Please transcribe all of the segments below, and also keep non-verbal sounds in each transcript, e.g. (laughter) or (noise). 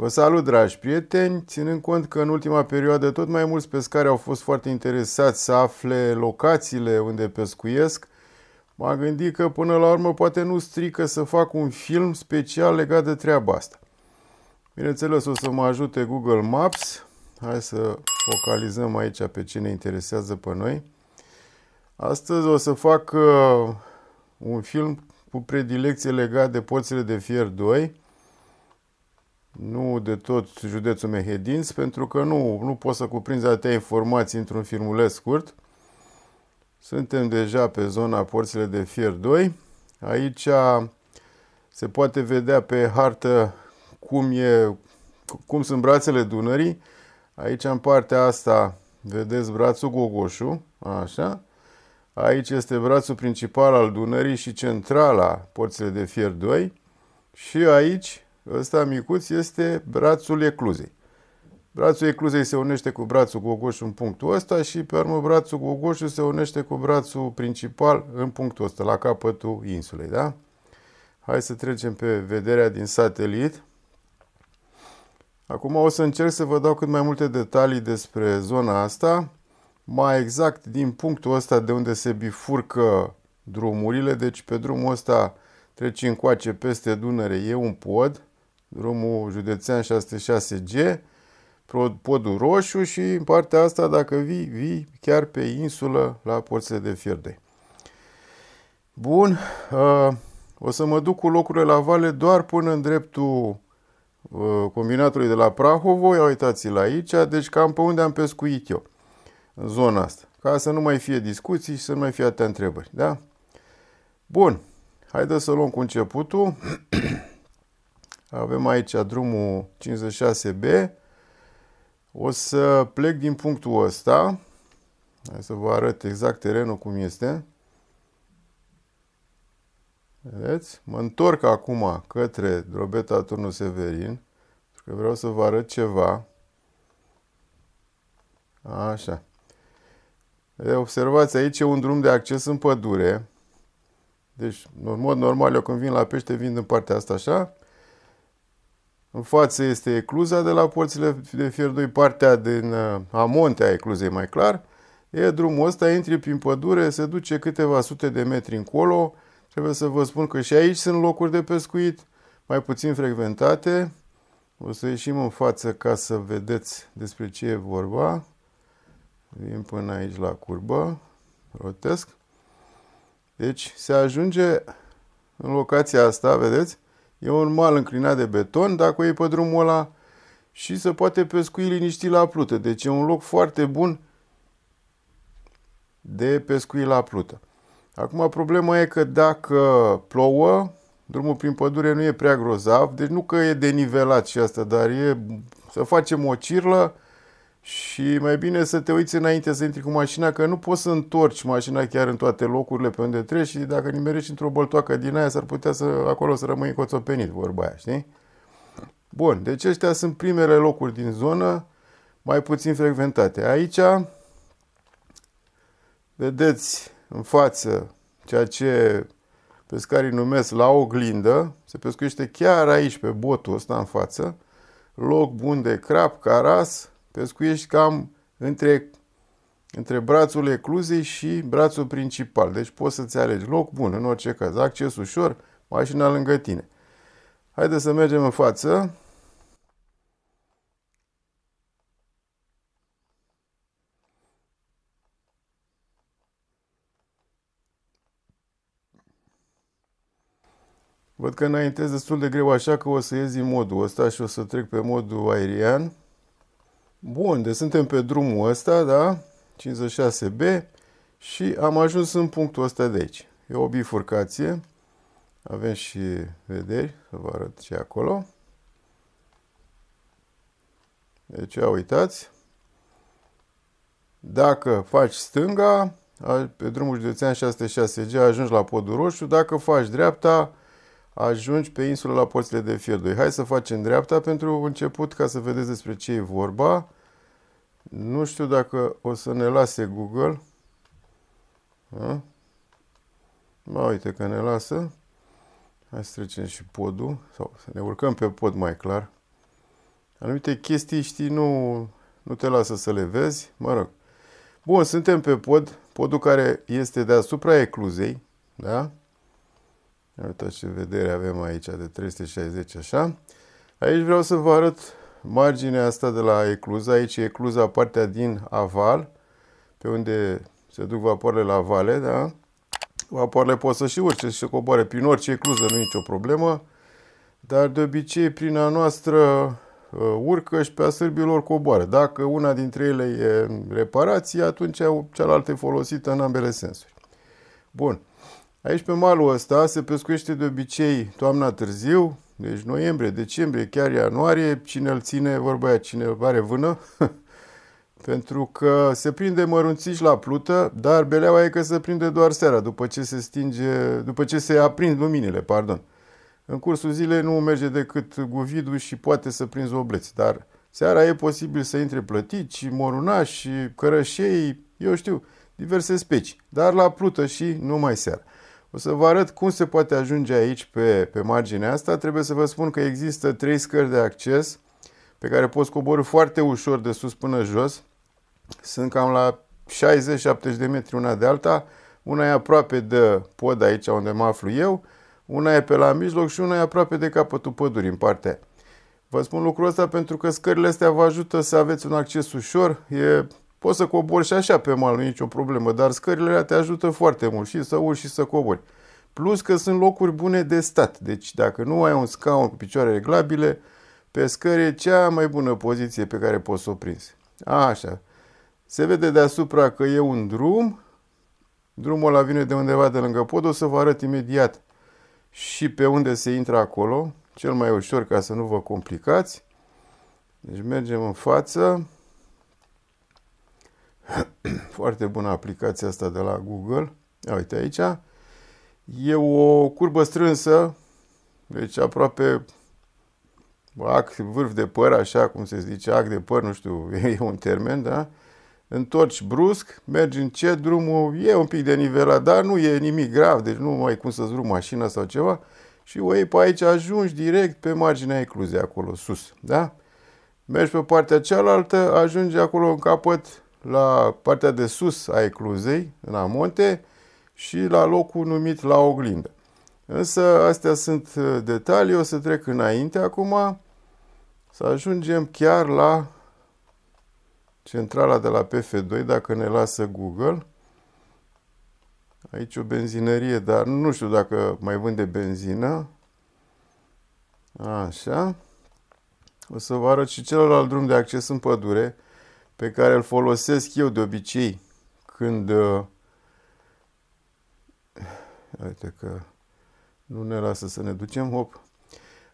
Vă salut, dragi prieteni, ținând cont că în ultima perioadă tot mai mulți pescari au fost foarte interesați să afle locațiile unde pescuiesc, m-am gândit că până la urmă poate nu strică să fac un film special legat de treaba asta. Bineînțeles, o să mă ajute Google Maps. Hai să focalizăm aici pe ce ne interesează pe noi. Astăzi o să fac uh, un film cu predilecție legat de porțile de fier 2 nu de tot județul Mehedinți, pentru că nu, nu pot să cuprinzi atâtea informații într-un filmuleț scurt. Suntem deja pe zona porțile de fier 2. Aici se poate vedea pe hartă cum, e, cum sunt brațele Dunării. Aici în partea asta vedeți brațul Gogoșu, așa. Aici este brațul principal al Dunării și centrala porțile de fier 2. Și aici Ăsta micuț este brațul ecluzei. Brațul ecluzei se unește cu brațul gogoș în punctul ăsta și pe urmă brațul gogoșul se unește cu brațul principal în punctul ăsta, la capătul insulei. Da? Hai să trecem pe vederea din satelit. Acum o să încerc să vă dau cât mai multe detalii despre zona asta, mai exact din punctul ăsta de unde se bifurcă drumurile, deci pe drumul ăsta treci încoace peste Dunăre, e un pod, drumul județean 606G, podul roșu și în partea asta, dacă vii, vii chiar pe insulă la porțile de fierde. Bun, uh, o să mă duc cu locurile la vale doar până în dreptul uh, combinatului de la Prahovo, ia uitați-l aici, deci cam pe unde am pescuit eu, în zona asta, ca să nu mai fie discuții și să nu mai fie atâtea întrebări, da? Bun, haideți să luăm cu începutul. (clears throat) Avem aici drumul 56B. O să plec din punctul ăsta. Hai să vă arăt exact terenul cum este. Vedeți? Mă întorc acum către drobeta turnul Severin. Pentru că vreau să vă arăt ceva. Așa. Observați, aici e un drum de acces în pădure. Deci, în mod normal, eu când vin la pește, vin în partea asta așa. În față este ecluza de la porțile de fier 2, partea din uh, amonte a ecluzei mai clar. E drumul ăsta, intri prin pădure, se duce câteva sute de metri încolo. Trebuie să vă spun că și aici sunt locuri de pescuit, mai puțin frecventate. O să ieșim în față ca să vedeți despre ce e vorba. Vin până aici la curbă, rotesc. Deci se ajunge în locația asta, vedeți? E un mal înclinat de beton, dacă o iei pe drumul ăla și se poate pescui liniștit la plută. Deci e un loc foarte bun de pescui la plută. Acum problema e că dacă plouă, drumul prin pădure nu e prea grozav, deci nu că e denivelat și asta, dar e să facem o cirlă și mai bine să te uiți înainte să intri cu mașina, că nu poți să întorci mașina chiar în toate locurile pe unde treci și dacă nimerești într-o băltoacă din aia, s-ar putea să acolo să rămâi coțopenit, vorba aia, știi? Bun, deci ăștia sunt primele locuri din zonă, mai puțin frecventate. Aici, vedeți în față ceea ce pescarii numesc la oglindă, se pescuiește chiar aici pe botul ăsta în față, loc bun de crap, caras, pescuiești cam între, între brațul ecluzei și brațul principal. Deci poți să-ți alegi loc bun, în orice caz. Acces ușor, mașina lângă tine. Haideți să mergem în față. Văd că înaintez destul de greu așa că o să ies din modul ăsta și o să trec pe modul aerian. Bun, deci suntem pe drumul ăsta, da? 56B și am ajuns în punctul ăsta de aici. E o bifurcație. Avem și vederi, să vă arăt ce acolo. Deci, ia uitați. Dacă faci stânga, pe drumul județean 606G ajungi la podul roșu. Dacă faci dreapta, ajungi pe insulă la porțile de fier 2. Hai să facem dreapta pentru început ca să vedeți despre ce e vorba. Nu știu dacă o să ne lase Google. Da? Ba, uite că ne lasă. Hai să trecem și podul, sau să ne urcăm pe pod mai clar. anumite chestii, știi, nu, nu te lasă să le vezi, mă rog. Bun, suntem pe pod, podul care este deasupra ecluzei, da? Uitați ce vedere avem aici de 360, așa. Aici vreau să vă arăt marginea asta de la ecluză. Aici e ecluza partea din aval, pe unde se duc vapoarele la vale, da? Vapoarele pot să și urce și să coboare prin orice ecluză, nu e nicio problemă. Dar de obicei, prin a noastră uh, urcă și pe a sârbilor coboară. Dacă una dintre ele e în reparație, atunci cealaltă e folosită în ambele sensuri. Bun. Aici pe malul ăsta se pescuiește de obicei toamna târziu, deci noiembrie, decembrie, chiar ianuarie, cine îl ține, vorba aia, cine are vână, (laughs) pentru că se prinde mărunțiși la plută, dar beleaua e că se prinde doar seara, după ce se stinge, după ce se aprind luminile, pardon. În cursul zilei nu merge decât guvidul și poate să prinzi obleți, dar seara e posibil să intre plătici, morunași, cărășei, eu știu, diverse specii, dar la plută și numai seara. O să vă arăt cum se poate ajunge aici pe, pe marginea asta. Trebuie să vă spun că există trei scări de acces pe care poți coborâ foarte ușor de sus până jos. Sunt cam la 60-70 de metri una de alta. Una e aproape de pod aici unde mă aflu eu, una e pe la mijloc și una e aproape de capătul pădurii în partea Vă spun lucrul ăsta pentru că scările astea vă ajută să aveți un acces ușor. E Poți să cobori și așa pe mal, nu e nicio problemă, dar scările te ajută foarte mult și să urci și să cobori. Plus că sunt locuri bune de stat. Deci dacă nu ai un scaun cu picioare reglabile, pe scări e cea mai bună poziție pe care poți să o prinzi. Așa. Se vede deasupra că e un drum. Drumul ăla vine de undeva de lângă pod. O să vă arăt imediat și pe unde se intră acolo. Cel mai ușor ca să nu vă complicați. Deci mergem în față. (clears throat) Foarte bună aplicația asta de la Google. Ia uite aici. E o curbă strânsă, deci aproape ac, vârf de păr, așa cum se zice, ac de păr, nu știu, (laughs) e un termen, da? Întorci brusc, mergi încet, drumul e un pic de nivelat, dar nu e nimic grav, deci nu mai cum să-ți rup mașina sau ceva și o iei pe aici, ajungi direct pe marginea ecluzei acolo, sus, da? Mergi pe partea cealaltă, ajungi acolo în capăt, la partea de sus a ecluzei, în amonte, și la locul numit la oglindă. Însă astea sunt uh, detalii, o să trec înainte acum, să ajungem chiar la centrala de la PF2, dacă ne lasă Google. Aici o benzinărie, dar nu știu dacă mai vânde benzină. Așa. O să vă arăt și celălalt drum de acces în pădure pe care îl folosesc eu de obicei când uh, uite că nu ne lasă să ne ducem, hop.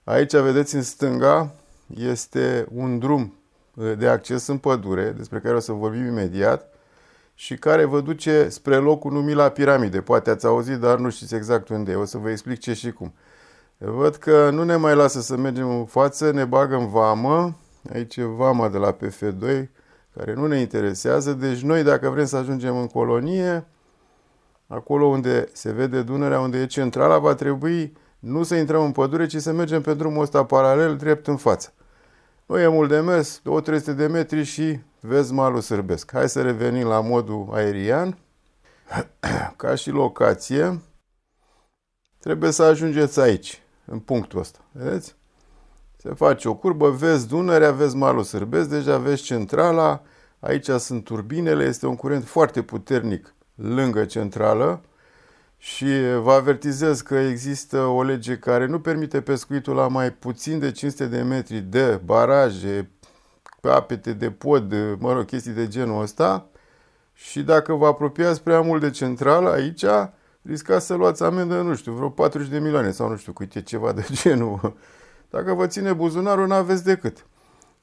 Aici vedeți în stânga este un drum uh, de acces în pădure, despre care o să vorbim imediat, și care vă duce spre locul numit la piramide. Poate ați auzit, dar nu știți exact unde e. O să vă explic ce și cum. Văd că nu ne mai lasă să mergem în față, ne bagă în vamă. Aici e vama de la PF2, care nu ne interesează. Deci noi, dacă vrem să ajungem în colonie, acolo unde se vede Dunărea, unde e centrala, va trebui nu să intrăm în pădure, ci să mergem pe drumul ăsta paralel, drept în față. Nu e mult de mers, 2-300 de metri și vezi malul sârbesc. Hai să revenim la modul aerian. (clears throat) Ca și locație, trebuie să ajungeți aici, în punctul ăsta. Vedeți? Se face o curbă, vezi Dunărea, vezi malul sârbesc, deja vezi centrala, aici sunt turbinele, este un curent foarte puternic lângă centrală. Și vă avertizez că există o lege care nu permite pescuitul la mai puțin de 500 de metri de baraje, apete de pod, mă rog, chestii de genul ăsta. Și dacă vă apropiați prea mult de centrală aici, riscați să luați amendă, nu știu, vreo 40 de milioane sau nu știu cât e ceva de genul dacă vă ține buzunarul, n-aveți decât.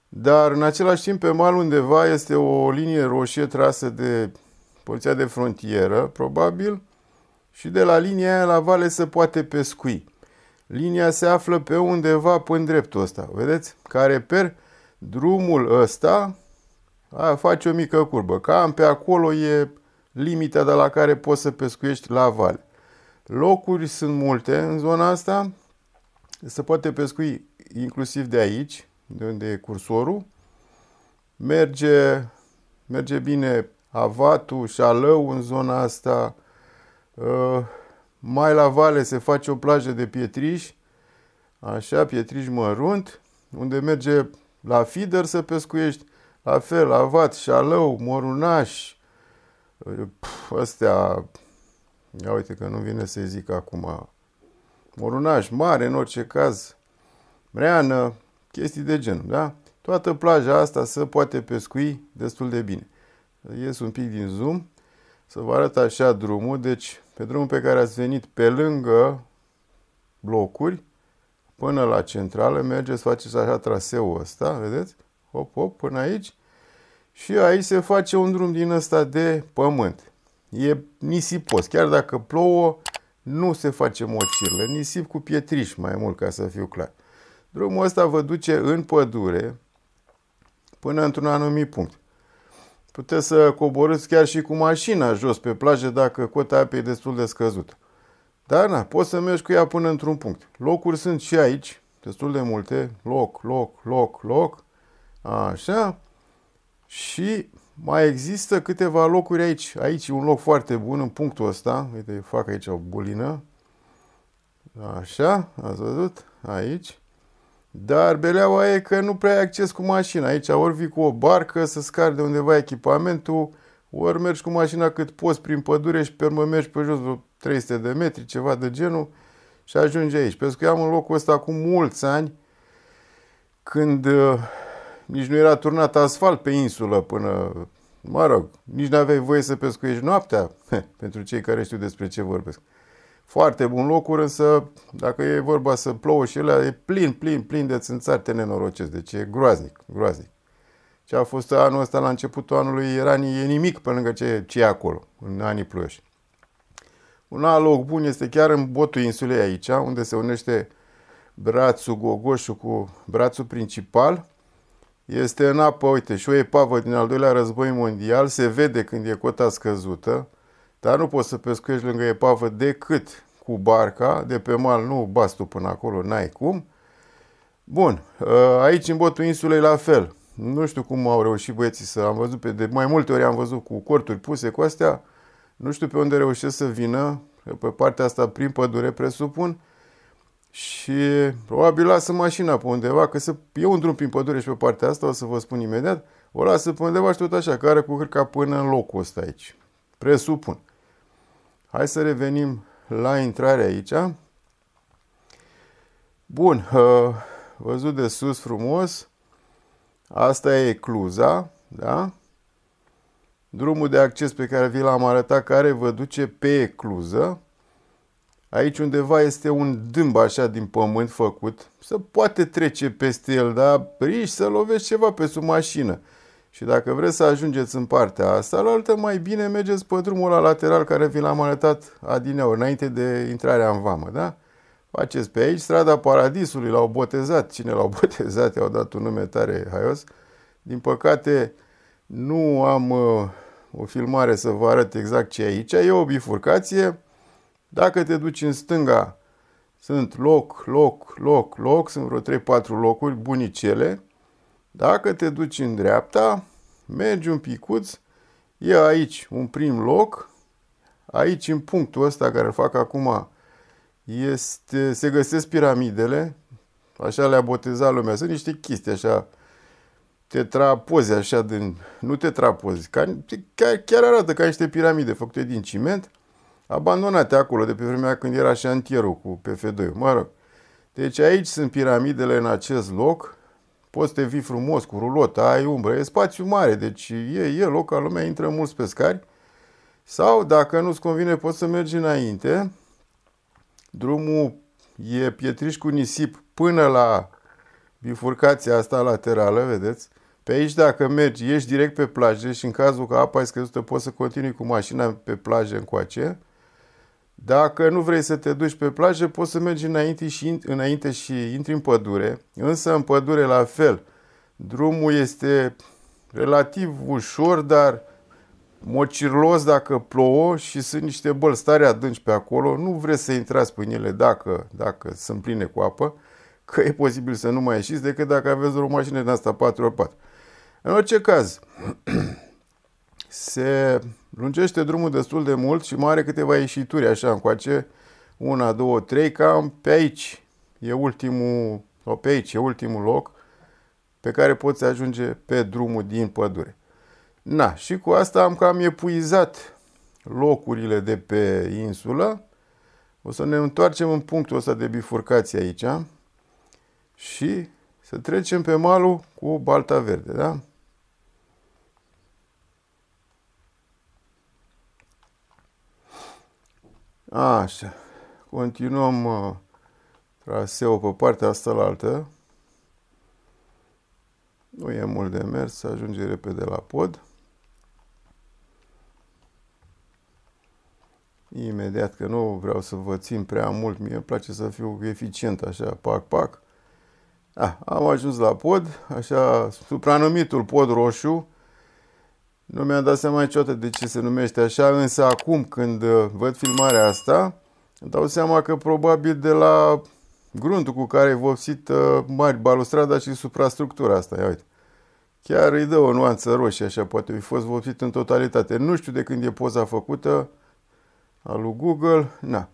Dar în același timp, pe mal undeva este o linie roșie trasă de poliția de frontieră, probabil, și de la linia aia la vale se poate pescui. Linia se află pe undeva pe în dreptul ăsta, vedeți? Care per drumul ăsta a, face o mică curbă. Cam pe acolo e limita de la care poți să pescuiești la vale. Locuri sunt multe în zona asta, se poate pescui inclusiv de aici, de unde e cursorul. Merge, merge bine Avatul, Șalău în zona asta. Uh, mai la vale se face o plajă de pietriș, așa, pietriș mărunt, unde merge la feeder să pescuiești. La fel, Avat, Șalău, Morunaș, Pf, astea, ia uite că nu vine să zic acum, Morunaș, mare în orice caz, Breană, chestii de genul, da? Toată plaja asta se poate pescui destul de bine. Ies un pic din zoom, să vă arăt așa drumul, deci pe drumul pe care ați venit pe lângă blocuri, până la centrală, mergeți, faceți așa traseul ăsta, vedeți? Hop, hop, până aici. Și aici se face un drum din ăsta de pământ. E nisipos. Chiar dacă plouă, nu se face mocirlă. Nisip cu pietriș mai mult, ca să fiu clar. Drumul ăsta vă duce în pădure până într-un anumit punct. Puteți să coborâți chiar și cu mașina jos pe plajă dacă cota apei e destul de scăzută. Dar na, poți să mergi cu ea până într-un punct. Locuri sunt și aici, destul de multe. Loc, loc, loc, loc. Așa. Și mai există câteva locuri aici. Aici e un loc foarte bun în punctul ăsta. Uite, fac aici o bulină. Așa, ați văzut? Aici. Dar beleaua e că nu prea ai acces cu mașina. Aici ori vii cu o barcă să scar de undeva echipamentul, ori mergi cu mașina cât poți prin pădure și pe urmă mergi pe jos vreo 300 de metri, ceva de genul, și ajungi aici. Pentru că am în locul ăsta acum mulți ani, când uh, nici nu era turnat asfalt pe insulă până, mă rog, nici nu aveai voie să pescuiești noaptea, (laughs) pentru cei care știu despre ce vorbesc. Foarte bun locuri, însă dacă e vorba să plouă și ele, e plin, plin, plin de țânțari, te nenorocesc. Deci e groaznic, groaznic. Ce a fost anul ăsta la începutul anului era e nimic pe lângă ce, ce e acolo, în anii ploioși. Un alt loc bun este chiar în botul insulei aici, unde se unește brațul Gogoșu cu brațul principal. Este în apă, uite, și o epavă din al doilea război mondial, se vede când e cota scăzută, dar nu poți să pescuiești lângă epavă decât cu barca, de pe mal nu bați tu până acolo, n-ai cum. Bun, ă, aici în botul insulei la fel. Nu știu cum au reușit băieții să am văzut, pe de mai multe ori am văzut cu corturi puse cu astea, nu știu pe unde reușesc să vină, pe partea asta prin pădure presupun, și probabil lasă mașina pe undeva, că să, e un drum prin pădure și pe partea asta, o să vă spun imediat, o lasă pe undeva și tot așa, care cu hârca până în locul ăsta aici. Presupun. Hai să revenim la intrarea aici. Bun, uh, văzut de sus frumos. Asta e ecluza, da? Drumul de acces pe care vi l-am arătat, care vă duce pe ecluză. Aici undeva este un dâmb așa din pământ făcut. Se poate trece peste el, dar riști să lovești ceva pe sub mașină. Și dacă vreți să ajungeți în partea asta, la altă mai bine mergeți pe drumul la lateral care vi l-am arătat adineauri, înainte de intrarea în vamă, da? Faceți pe aici, strada Paradisului, l-au botezat. Cine l-au (laughs) botezat, i-au dat un nume tare haios. Din păcate, nu am uh, o filmare să vă arăt exact ce e aici. E o bifurcație. Dacă te duci în stânga, sunt loc, loc, loc, loc, sunt vreo 3-4 locuri bunicele. Dacă te duci în dreapta, mergi un picuț, e aici un prim loc, aici în punctul ăsta care îl fac acum, este, se găsesc piramidele, așa le-a botezat lumea, sunt niște chestii așa, tetrapoze așa, din, nu tetrapoze, ca, chiar, chiar arată ca niște piramide făcute din ciment, abandonate acolo de pe vremea când era șantierul cu PF2, mă rog. Deci aici sunt piramidele în acest loc, poți te vii frumos cu rulota, ai umbră, e spațiu mare, deci e, e loc ca lumea, intră mulți pescari. Sau, dacă nu-ți convine, poți să mergi înainte. Drumul e pietriș cu nisip până la bifurcația asta laterală, vedeți? Pe aici, dacă mergi, ești direct pe plajă și în cazul că apa e scăzută, poți să continui cu mașina pe plajă încoace. Dacă nu vrei să te duci pe plajă, poți să mergi înainte și, înainte și intri în pădure, însă în pădure la fel. Drumul este relativ ușor, dar mocirlos dacă plouă și sunt niște bălți tare adânci pe acolo. Nu vreți să intrați pe ele dacă, dacă sunt pline cu apă, că e posibil să nu mai ieșiți decât dacă aveți o mașină din asta 4x4. În orice caz, (clears throat) se lungește drumul destul de mult și mai are câteva ieșituri așa încoace, una, două, trei, cam pe aici e ultimul, sau pe aici e ultimul loc pe care poți ajunge pe drumul din pădure. Na, și cu asta am cam epuizat locurile de pe insulă. O să ne întoarcem în punctul ăsta de bifurcație aici și să trecem pe malul cu balta verde, da? Așa. Continuăm uh, traseul pe partea asta la altă. Nu e mult de mers, să ajunge repede la pod. Imediat, că nu vreau să vă țin prea mult, mie îmi place să fiu eficient, așa, pac, pac. Ah, am ajuns la pod, așa, supranumitul pod roșu. Nu mi-am dat seama niciodată de ce se numește așa, însă acum când uh, văd filmarea asta, îmi dau seama că probabil de la gruntul cu care e vopsit uh, mari balustrada și suprastructura asta, ia uite. Chiar îi dă o nuanță roșie, așa, poate fi fost vopsit în totalitate. Nu știu de când e poza făcută a lui Google, na.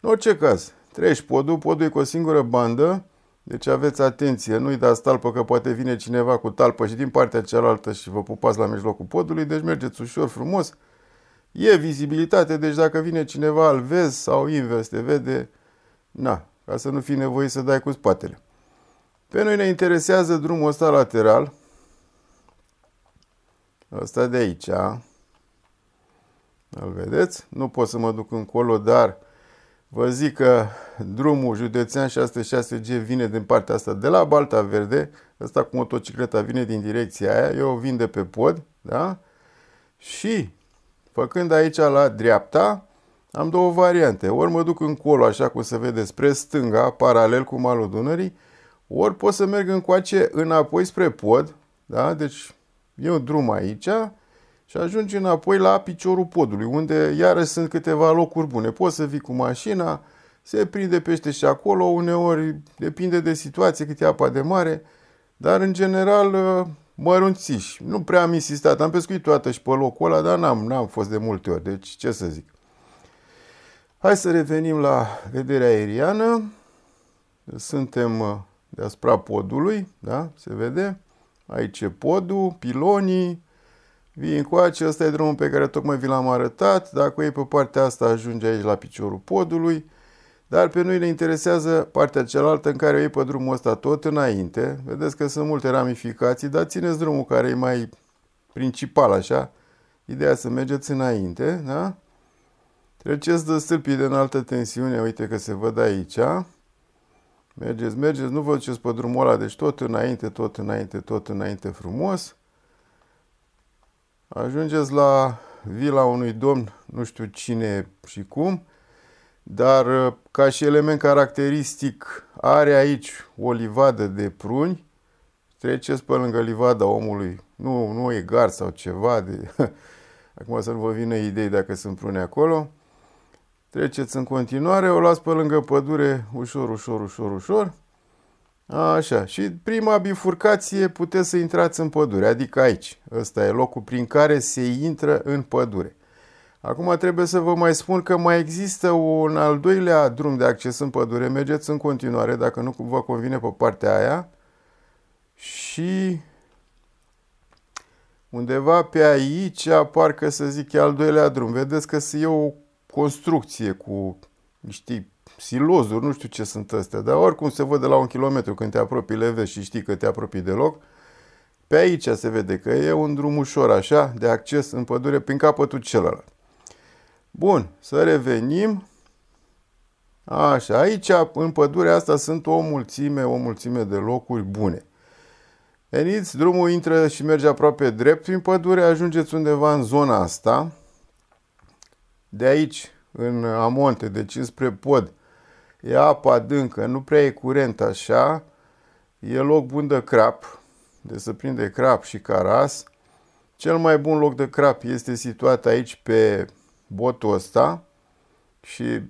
În orice caz, treci podul, podul e cu o singură bandă, deci aveți atenție, nu-i dați talpă că poate vine cineva cu talpă și din partea cealaltă și vă pupați la mijlocul podului, deci mergeți ușor, frumos. E vizibilitate, deci dacă vine cineva îl vezi sau invers, te vede, na, ca să nu fii nevoie să dai cu spatele. Pe noi ne interesează drumul ăsta lateral, ăsta de aici, îl vedeți? Nu pot să mă duc încolo, dar vă zic că drumul județean 606G vine din partea asta de la Balta Verde, ăsta cu motocicleta vine din direcția aia, eu vin de pe pod, da? Și făcând aici la dreapta, am două variante. Ori mă duc încolo, așa cum se vede, spre stânga, paralel cu malul Dunării, ori pot să merg încoace înapoi spre pod, da? Deci e un drum aici și ajungi înapoi la piciorul podului, unde iarăși sunt câteva locuri bune. Poți să vii cu mașina, se prinde pește și acolo, uneori depinde de situație, cât e apa de mare, dar în general mărunțiși. Nu prea am insistat, am pescuit toată și pe locul ăla, dar n-am, n-am fost de multe ori, deci ce să zic. Hai să revenim la vederea aeriană. Suntem uh, deasupra podului, da? Se vede? Aici e podul, pilonii, vii încoace, ăsta e drumul pe care tocmai vi l-am arătat. Dacă e pe partea asta, ajunge aici la piciorul podului. Dar pe noi ne interesează partea cealaltă în care o iei pe drumul ăsta tot înainte. Vedeți că sunt multe ramificații, dar țineți drumul care e mai principal așa. Ideea să mergeți înainte, da? Treceți de stâlpii de înaltă tensiune, uite că se văd aici. Mergeți, mergeți, nu vă duceți pe drumul ăla, deci tot înainte, tot înainte, tot înainte frumos. Ajungeți la vila unui domn, nu știu cine și cum, dar ca și element caracteristic are aici o livadă de pruni. Treceți pe lângă livada omului, nu, nu e gar sau ceva de... (laughs) Acum să nu vă vină idei dacă sunt prune acolo. Treceți în continuare, o las pe lângă pădure ușor, ușor, ușor, ușor. Așa, și prima bifurcație puteți să intrați în pădure, adică aici. Ăsta e locul prin care se intră în pădure. Acum trebuie să vă mai spun că mai există un al doilea drum de acces în pădure. Mergeți în continuare, dacă nu vă convine pe partea aia. Și undeva pe aici, parcă să zic, e al doilea drum. Vedeți că e o construcție cu niște silozuri, nu știu ce sunt astea, dar oricum se văd de la un kilometru când te apropii, le vezi și știi că te apropii de loc. Pe aici se vede că e un drum ușor așa de acces în pădure prin capătul celălalt. Bun, să revenim. Așa, aici în pădurea asta sunt o mulțime, o mulțime de locuri bune. Veniți, drumul intră și merge aproape drept prin pădure, ajungeți undeva în zona asta, de aici, în amonte, deci spre pod, e apă adâncă, nu prea e curent așa, e loc bun de crap, de să prinde crap și caras. Cel mai bun loc de crap este situat aici pe botul ăsta și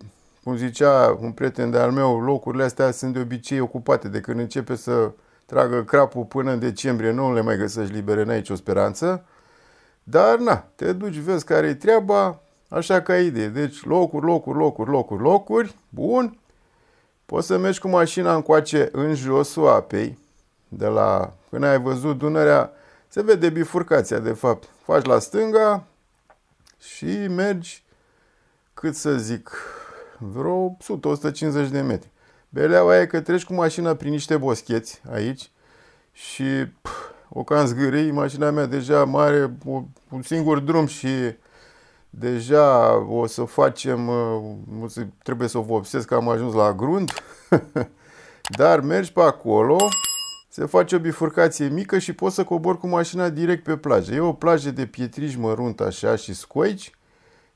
cum zicea un prieten de-al meu, locurile astea sunt de obicei ocupate. De când începe să tragă crapul până în decembrie, nu le mai găsești libere, n-ai nicio speranță. Dar, na, te duci, vezi care e treaba, așa ca idee. Deci, locuri, locuri, locuri, locuri, locuri, bun. Poți să mergi cu mașina încoace în josul apei, de la, când ai văzut Dunărea, se vede bifurcația, de fapt. Faci la stânga și mergi, cât să zic, vreo 100-150 de metri. Beleaua e că treci cu mașina prin niște boscheți aici și pf, o cam zgârii, mașina mea deja mare, un singur drum și deja o să facem, uh, trebuie să o vopsesc că am ajuns la grunt, (laughs) dar mergi pe acolo, se face o bifurcație mică și poți să cobori cu mașina direct pe plajă. E o plajă de pietriș mărunt așa și scoici,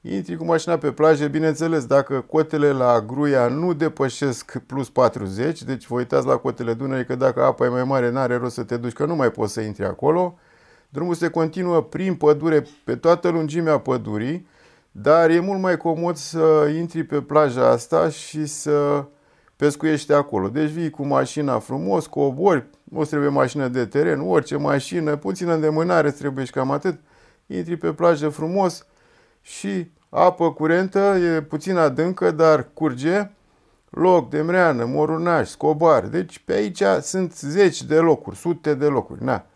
intri cu mașina pe plajă, bineînțeles, dacă cotele la Gruia nu depășesc plus 40, deci vă uitați la cotele Dunării că dacă apa e mai mare, n-are rost să te duci, că nu mai poți să intri acolo. Drumul se continuă prin pădure, pe toată lungimea pădurii, dar e mult mai comod să intri pe plaja asta și să pescuiești acolo. Deci vii cu mașina frumos, cobori, nu trebuie mașină de teren, orice mașină, puțină îndemânare trebuie și cam atât. Intri pe plajă frumos și apă curentă, e puțin adâncă, dar curge, loc de mreană, morunaș, scobar. Deci pe aici sunt zeci de locuri, sute de locuri. Na.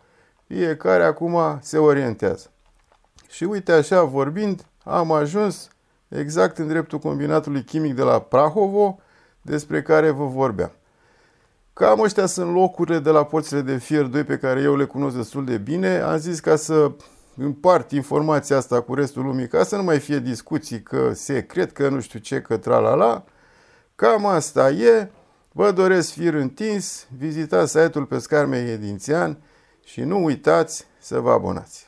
Fiecare acum se orientează. Și uite așa, vorbind, am ajuns exact în dreptul combinatului chimic de la Prahovo, despre care vă vorbeam. Cam ăștia sunt locurile de la porțile de fier 2 pe care eu le cunosc destul de bine. Am zis ca să împart informația asta cu restul lumii, ca să nu mai fie discuții că secret, că nu știu ce, că tralala. Cam asta e. Vă doresc fir întins, vizitați site-ul Pescar Mehedințian și nu uitați să vă abonați.